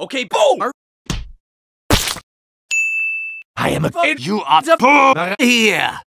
Okay, boom! I am a you are the here.